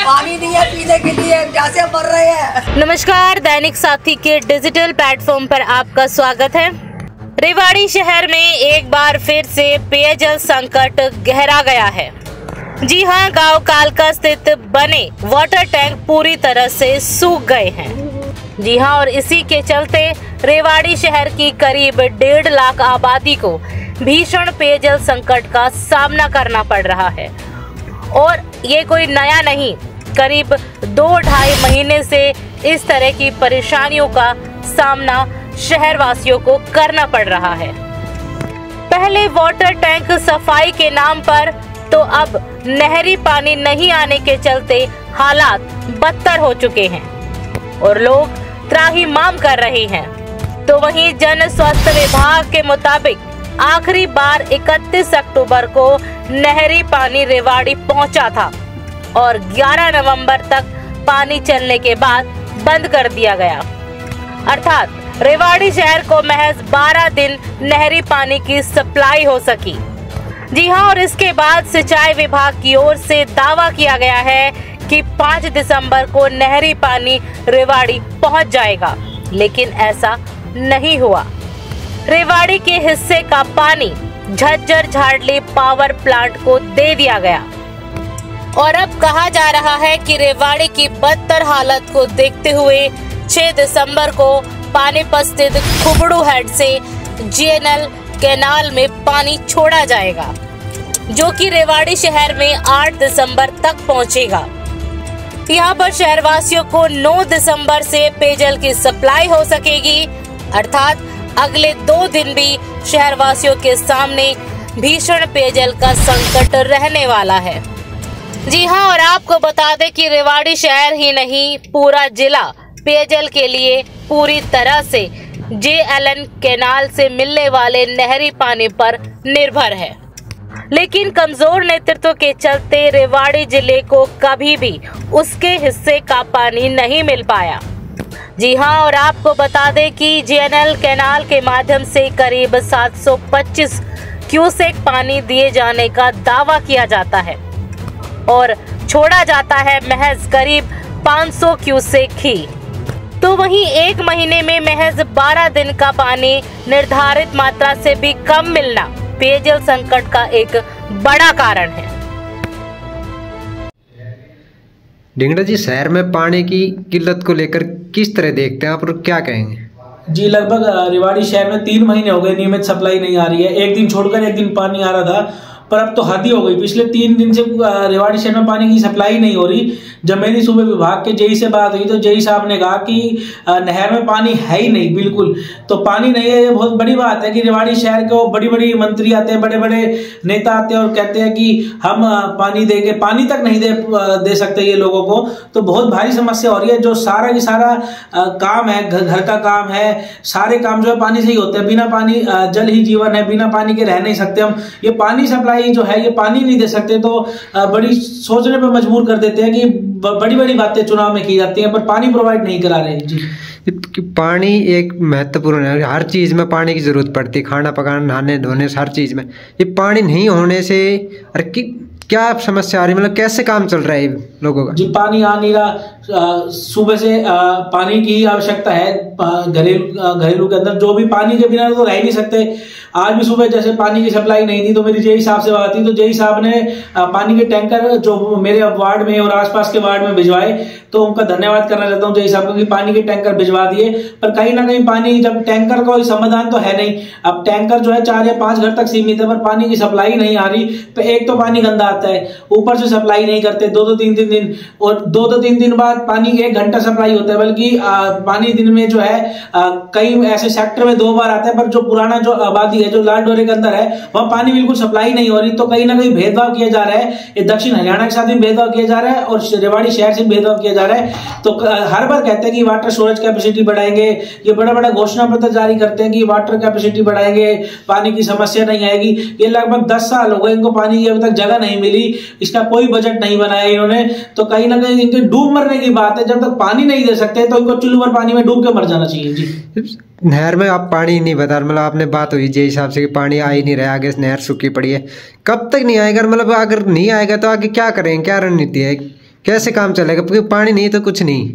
पानी नहीं है पीने के लिए कैसे मर रहे हैं। नमस्कार, दैनिक साथी के डिजिटल प्लेटफॉर्म पर आपका स्वागत है। रेवाड़ी शहर में एक बार फिर से पेयजल संकट गहरा गया है। जी हाँ गाँव कालका स्थित बने वाटर टैंक पूरी तरह से सूख गए हैं। जी हाँ और इसी के चलते रेवाड़ी शहर की करीब डेढ़ लाख आबादी को भीषण पेयजल संकट का सामना करना पड़ रहा है। और ये कोई नया नहीं करीब दो ढाई महीने से इस तरह की परेशानियों का सामना शहर वासियों को करना पड़ रहा है। पहले वाटर टैंक सफ़ाई के नाम पर तो अब नहरी पानी नहीं आने के चलते हालात बदतर हो चुके हैं और लोग त्राही माम कर रहे हैं। तो वहीं जन स्वास्थ्य विभाग के मुताबिक आखिरी बार 31 अक्टूबर को नहरी पानी रेवाड़ी पहुँचा था। और 11 नवंबर तक पानी चलने के बाद बंद कर दिया गया। अर्थात, रेवाड़ी शहर को महज 12 दिन नहरी पानी की सप्लाई हो सकी। जी हाँ, और इसके बाद सिंचाई विभाग की ओर से दावा किया गया है कि 5 दिसंबर को नहरी पानी रेवाड़ी पहुँच जाएगा, लेकिन ऐसा नहीं हुआ। रेवाड़ी के हिस्से का पानी झज्जर झाड़ली पावर प्लांट को दे दिया गया। और अब कहा जा रहा है कि रेवाड़ी की बदतर हालत को देखते हुए 6 दिसंबर को पानीपत स्थित खुबड़ू हेड से जीएनएल कैनाल में पानी छोड़ा जाएगा, जो कि रेवाड़ी शहर में 8 दिसंबर तक पहुंचेगा। यहाँ पर शहरवासियों को 9 दिसंबर से पेयजल की सप्लाई हो सकेगी, अर्थात अगले दो दिन भी शहरवासियों के सामने भीषण पेयजल का संकट रहने वाला है। जी हाँ और आपको बता दें कि रेवाड़ी शहर ही नहीं, पूरा जिला पेयजल के लिए पूरी तरह से जेएलएन कैनाल से मिलने वाले नहरी पानी पर निर्भर है। लेकिन कमज़ोर नेतृत्व के चलते रेवाड़ी ज़िले को कभी भी उसके हिस्से का पानी नहीं मिल पाया। जी हाँ और आपको बता दें कि जीएनएल कैनाल के माध्यम से करीब 725 क्यूसेक पानी दिए जाने का दावा किया जाता है। और छोड़ा जाता है महज करीब 500 क्यूसेक ही। तो वहीं एक महीने में महज 12 दिन का पानी निर्धारित मात्रा से भी कम मिलना पेयजल संकट का एक बड़ा कारण है। ढिंगड़ा जी शहर में पानी की किल्लत को लेकर किस तरह देखते हैं आप और क्या कहेंगे? जी लगभग रेवाड़ी शहर में तीन महीने हो गए नियमित सप्लाई नहीं आ रही है। एक दिन छोड़कर एक दिन पानी आ रहा था। पर अब तो हद ही हो गई। पिछले तीन दिन से रेवाड़ी शहर में पानी की सप्लाई नहीं हो रही। जब मेरी सुबह विभाग के जेई से बात हुई तो जेई साहब ने कहा कि नहर में पानी है ही नहीं, बिल्कुल। तो पानी नहीं है, ये बहुत बड़ी बात है कि रेवाड़ी शहर के बड़ी बड़ी मंत्री आते हैं बड़े बड़े नेता आते हैं और कहते हैं कि हम पानी देंगे। पानी तक नहीं दे दे सकते ये लोगों को। तो बहुत भारी समस्या हो रही है, जो सारा की सारा काम है, घर का काम है। सारे काम जो है पानी से ही होते हैं। बिना पानी जल ही जीवन है, बिना पानी के रह नहीं सकते हम। ये पानी सप्लाई जो है ये पानी नहीं दे सकते तो बड़ी सोचने पर मजबूर कर देते हैं कि बड़ी बड़ी बातें चुनाव में की जाती हैं पर पानी प्रोवाइड नहीं करा रहे जी। पानी एक महत्वपूर्ण है हर चीज़ में पानी की ज़रूरत पड़ती है खाना पकाना नहाने धोने हर चीज़ में। ये पानी नहीं होने से अरे क्या समस्या आ रही मतलब कैसे काम चल रहा है लोगों का? जी पानी आ नहीं रहा सुबह से पानी की आवश्यकता है घरेलू घरेलू के अंदर। जो भी पानी के बिना तो रह नहीं सकते। आज भी सुबह जैसे पानी की सप्लाई नहीं थी तो मेरी जेई साहब से बात थी तो जेई साहब ने पानी के टैंकर जो मेरे वार्ड में और आसपास के वार्ड में भिजवाए तो उनका धन्यवाद करना चाहता हूँ जेई साहब को कि पानी के टैंकर भिजवा दिए। पर कहीं ना कहीं पानी, जब टैंकर का समाधान तो है नहीं। अब टैंकर जो है चार या पाँच घर तक सीमित है, पर पानी की सप्लाई नहीं आ रही तो एक तो पानी गंदा आता है। ऊपर से सप्लाई नहीं करते, दो दो तीन तीन दिन, और दो दो तीन दिन बाद पानी एक घंटा सप्लाई होता है, बल्कि पानी दिन में जो है कई ऐसे सेक्टर में दो बार आता है, पर जो पुराना जो आबादी है, जो लाल डोरे के अंदर है, वहाँ पानी बिल्कुल सप्लाई नहीं हो रही। तो कहीं ना कहीं भेदभाव किया जा रहा है। ये दक्षिण हरियाणा के साथ भी भेदभाव किया जा रहा है, और रेवाड़ी शहर से भेदभाव किया जा रहा है। तो हर बार कहते हैं कि वाटर स्टोरेज कैपेसिटी बढ़ाएँगे। ये बड़ा बड़ा घोषणा पत्र जारी करते हैं कि वाटर कैपेसिटी बढ़ाएँगे, पानी की समस्या नहीं आएगी। ये लगभग दस साल हो गए, इनको पानी की अभी तक जगह नहीं मिली। इसका कोई बजट नहीं बनाया इन्होंने। तो कहीं ना कहीं इनके डूब मरने की बात है जब तक पानी नहीं दे सकते तो इनको चुल्लू भर पानी में डूब के मर जाना चाहिए जी। नहर में आप पानी नहीं बता मतलब आपने बात हुई जे हिसाब से कि पानी आ ही नहीं रहा आगे नहर सूखी पड़ी है। कब तक नहीं आएगा मतलब अगर नहीं आएगा तो आगे क्या करेंगे क्या रणनीति है? कैसे काम चलेगा? क्योंकि पानी नहीं तो कुछ नहीं।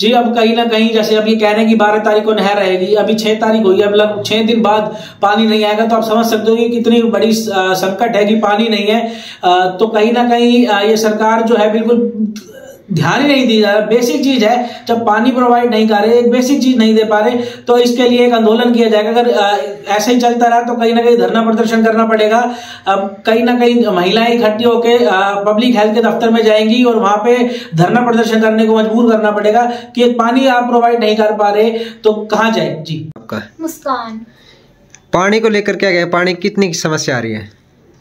जी अब कहीं ना कहीं जैसे अब ये कह रहे हैं कि बारह तारीख को नहर रहेगी अभी छह तारीख हुई है अब लग छह दिन बाद पानी नहीं आएगा तो आप समझ सकते हो कि कितनी बड़ी संकट है कि पानी नहीं है। तो कहीं ना कहीं ये सरकार जो है बिल्कुल ध्यान ही नहीं दिया जा रहा। बेसिक चीज़ है जब पानी प्रोवाइड नहीं कर रहे एक बेसिक चीज़ नहीं दे पा रहे तो इसके लिए एक आंदोलन किया जाएगा। अगर ऐसे ही चलता रहा तो कहीं ना कहीं धरना प्रदर्शन करना पड़ेगा। अब कहीं ना कहीं महिलाएँ इकट्ठी होकर पब्लिक हेल्थ के दफ्तर में जाएँगी और वहाँ पे धरना प्रदर्शन करने को मजबूर करना पड़ेगा कि पानी आप प्रोवाइड नहीं कर पा रहे तो कहाँ जाए? जी। आपका। मुस्कान। पानी को लेकर क्या गया? पानी कितनी समस्या आ रही है?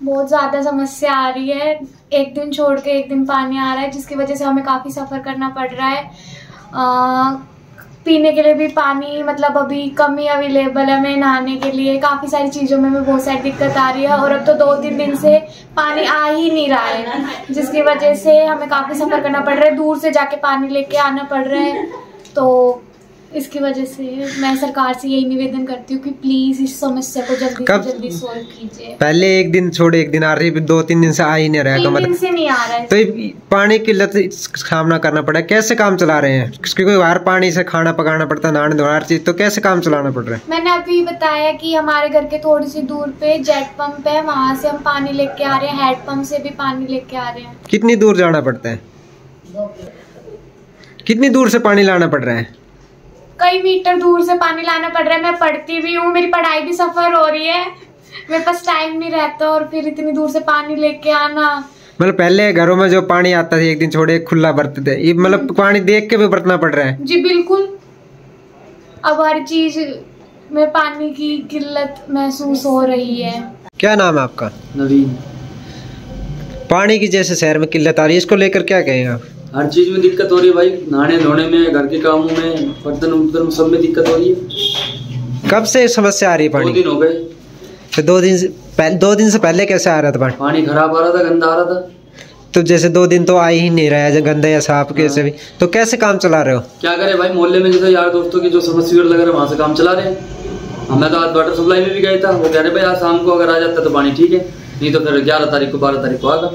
बहुत ज़्यादा समस्या आ रही है। एक दिन छोड़ के एक दिन पानी आ रहा है जिसकी वजह से हमें काफ़ी सफ़र करना पड़ रहा है। आ, पीने के लिए भी पानी मतलब अभी कम ही अवेलेबल है हमें नहाने के लिए। काफ़ी सारी चीज़ों में भी बहुत सारी दिक्कत आ रही है और अब तो दो तीन दिन से पानी आ ही नहीं रहा है जिसकी वजह से हमें काफ़ी सफ़र करना पड़ रहा है। दूर से जाके पानी लेके आना पड़ रहा है। तो इसकी वजह से मैं सरकार से यही निवेदन करती हूँ कि प्लीज़ इस समस्या को जल्दी कब- से जल्दी सोल्व कीजिए। पहले एक दिन छोड़े एक दिन आ रही फिर दो तीन दिन से आ ही नहीं रहा तीन दिन मतलब से नहीं आ रहा है। तो पानी की का सामना करना पड़ा। है कैसे काम चला रहे हैं? क्योंकि हर पानी से खाना पकाना पड़ता है नहाने धोना हर चीज़ तो कैसे काम चलाना पड़ रहा है? मैंने अभी बताया की हमारे घर के थोड़ी सी दूर पे जेट पंप है वहाँ से हम पानी लेके आ रहे हैं हेड पंप से भी पानी लेके आ रहे हैं। कितनी दूर जाना पड़ता है? कितनी दूर से पानी लाना पड़ रहा है? कई मीटर दूर से पानी लाना पड़ रहा है मैं पढ़ती भी हूँ मेरी पढ़ाई भी सफ़र हो रही है। मेरे पास टाइम नहीं रहता और फिर इतनी दूर से पानी लेके आना। मतलब पहले घरों में जो पानी आता था एक दिन छोड़े खुला बरतते थे ये मतलब पानी देख के भी बरतना पड़ रहा है। जी बिल्कुल। अब हर चीज़ में पानी की किल्लत महसूस हो रही है। क्या नाम है आपका? नवीन। पानी की जैसे शहर में किल्लत आ रही है इसको लेकर क्या कहें आप? हर चीज़ में दिक्कत हो रही है भाई। नहाने धोने में घर के कामों में बर्तन उर्तन सब में दिक्कत हो रही है। कब से समस्या आ रही है दो दिन हो गए। तो दो दिन से पहले दो दिन से पहले कैसे आ रहा था पानी? पानी खराब आ रहा था गंदा आ रहा था। तो जैसे दो दिन तो आ ही नहीं रहा है गंदा या साफ़ कैसे भी। तो कैसे काम चला रहे हो? क्या करें भाई मोहल्ले में जैसे यार दोस्तों की जो समस्या लग रहा है वहाँ से काम चला रहे हैं। हमें तो आज वाटर सप्लाई में भी गए था। वो कह रहे भाई आज शाम को अगर आ जाता तो पानी ठीक है। नहीं तो फिर ग्यारह तारीख को बारह तारीख को आगा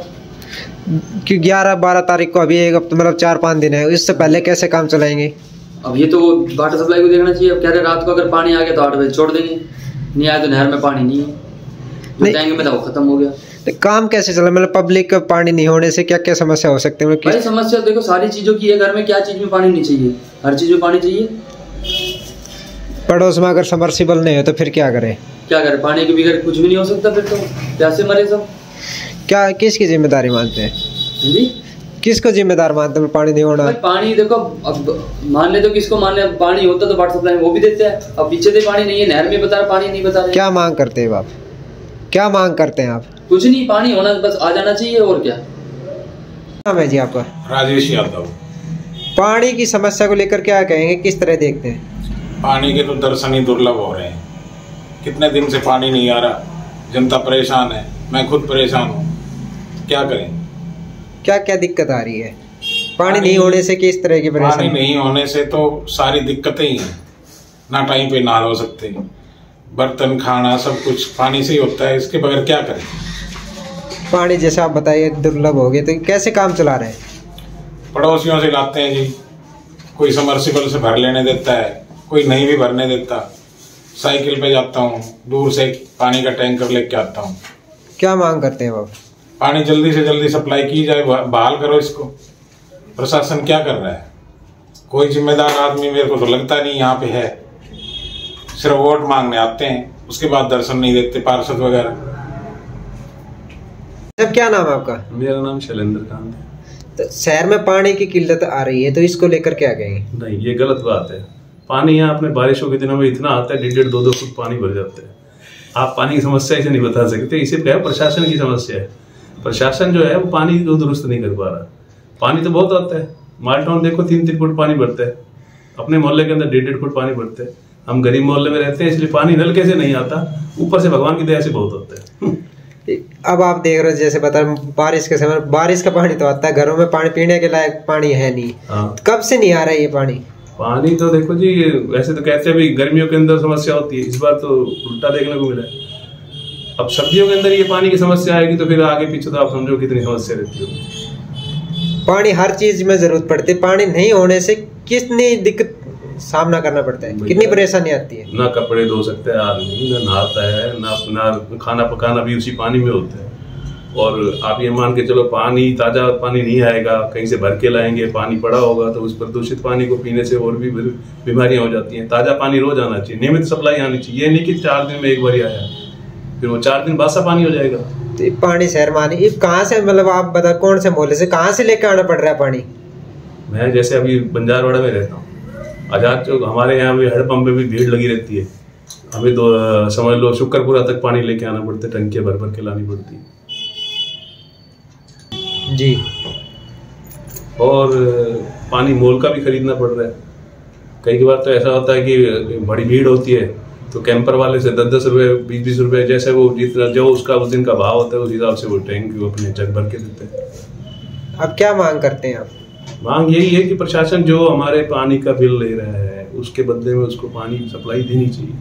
कि ग्यारह बारह तारीख को अभी एक हफ़्ते मतलब चार पाँच दिन है। इससे पहले कैसे काम चलाएँगे? अब ये तो वाटर सप्लाई को देखना चाहिए। अब कह रहे रात को अगर पानी आ गया तो आठ बजे छोड़ देंगे। नहीं आया तो नहर में पानी नहीं है। जो। टैंक में था वो खत्म हो गया। तो काम कैसे चला? मतलब पब्लिक का पानी नहीं होने से क्या क्या समस्या हो सकती है? मतलब भाई समस्या देखो सारी चीज़ों की है घर में क्या चीज़ में पानी नहीं चाहिए? हर चीज़ में पानी चाहिए। पड़ोस में अगर समर्सिबल नहीं हो तो फिर क्या करें? क्या करे? पानी के बगैर कुछ भी नहीं हो सकता फिर तो। प्यासे मरे सब। क्या किसकी ज़िम्मेदारी मानते हैं? जी? किसको जिम्मेदार मानते हैं? पानी नहीं होना। पानी देखो अब मान ले तो किसको मान ले पानी होता तो वाटर सप्लाई वो भी देते हैं। अब पीछे से पानी नहीं है नहर में बता रहे पानी नहीं बता रहे। क्या मांग करते हैं आप? क्या मांग करते हैं आप? कुछ नहीं पानी होना बस आ जाना चाहिए और क्या? नाम है जी आपका। राजेश यादव। पानी की समस्या को लेकर क्या कहेंगे? किस तरह देखते हैं? पानी के तो दर्शन ही दुर्लभ हो रहे हैं। कितने दिन से पानी नहीं आ रहा? जनता परेशान है। मैं खुद परेशान हूँ। क्या करें? क्या क्या दिक्कत आ रही है? पानी नहीं होने से किस तरह की परेशानी? पानी नहीं होने से तो सारी दिक्कतें ही हैं। ना टाइम पे नहा हो सकते बर्तन खाना सब कुछ पानी से ही होता है। इसके बगैर क्या करें? पानी जैसे आप बताइए दुर्लभ हो गए तो कैसे काम चला रहे हैं? पड़ोसियों से लाते हैं जी। कोई समरसिबल से भर लेने देता है कोई नहीं भी भरने देता। साइकिल पे जाता हूँ दूर से पानी का टैंकर लेके आता हूँ। क्या मांग करते हैं आप पानी जल्दी से जल्दी सप्लाई की जाए बहाल करो इसको। प्रशासन क्या कर रहा है? कोई जिम्मेदार आदमी मेरे को तो लगता नहीं यहाँ पे है। सिर्फ़ वोट मांगने आते हैं उसके बाद दर्शन नहीं देते पार्षद वगैरह। जब क्या नाम है आपका? मेरा नाम शैलेंद्र कांत है। तो शहर में पानी की किल्लत आ रही है तो इसको लेकर क्या कहेंगे? नहीं ये गलत बात है। पानी यहाँ अपने बारिशों के दिनों में इतना आता है डेढ़ डेढ़ दो दो फुट पानी भर जाता है। आप पानी की समस्या इसे नहीं बता सकते इसे क्या प्रशासन की समस्या है। प्रशासन जो है वो पानी को दुरुस्त नहीं कर पा रहा। पानी तो बहुत आता है। मालटाउन देखो तीन तीन फुट पानी भरता है। अपने मोहल्ले के अंदर डेढ़ डेढ़ फुट पानी भरते हैं। हम गरीब मोहल्ले में रहते हैं इसलिए पानी नलके से नहीं आता? ऊपर से भगवान की दया से बहुत होता है। अब आप देख रहे हो जैसे बता बारिश के समय बारिश का पानी तो आता है। घरों में पानी पीने के लायक पानी है नहीं। हाँ। कब से नहीं आ रहा है ये पानी? पानी तो देखो जी वैसे तो कहते हैं भाई गर्मियों के अंदर समस्या होती है। इस बार तो उल्टा देखने को मिला है। अब सर्दियों के अंदर ये पानी की समस्या आएगी तो फिर आगे पीछे तो आप समझो कितनी समस्या रहती होगी। पानी हर चीज़ में ज़रूरत पड़ती है। पानी नहीं होने से कितनी दिक्कत सामना करना पड़ता है? कितनी परेशानी आती है? ना कपड़े धो सकते हैं आदमी ना नहाता है ना ना खाना पकाना भी उसी पानी में होता है। और आप ये मान के चलो पानी ताज़ा पानी नहीं आएगा कहीं से भर के लाएँगे पानी पड़ा होगा तो उस प्रदूषित पानी को पीने से और भी बीमारियाँ हो जाती हैं। ताज़ा पानी रोज आना चाहिए नियमित सप्लाई आनी चाहिए। ये नहीं कि चार दिन में एक बार आया। फिर वो चार दिन बासा पानी हो जाएगा। तो पानी शहर में ये कहाँ से मतलब आप बता कौन से मोहल्ले से कहाँ से लेके आना पड़ रहा है पानी? मैं जैसे अभी बंजारवाड़ा में रहता हूँ। आज़ाद चौक हमारे यहाँ भी हेडपम्प पे भी भीड़ लगी रहती है। हमें तो समझ लो शुक्रपुरा तक पानी लेके आना पड़ता है टंकियाँ भर भर के लानी पड़ती है। जी। और पानी मोल का भी खरीदना पड़ रहा है। कई बार तो ऐसा होता है कि बड़ी भीड़ होती है तो कैंपर वाले से दस दस रुपये बीस बीस रुपये जैसे वो जितना जो उसका उस दिन का भाव होता है उस हिसाब से वो टैंक वो अपने जग भर के देते हैं। अब क्या मांग करते हैं आप? मांग यही है कि प्रशासन जो हमारे पानी का बिल ले रहा है उसके बदले में उसको पानी सप्लाई देनी चाहिए।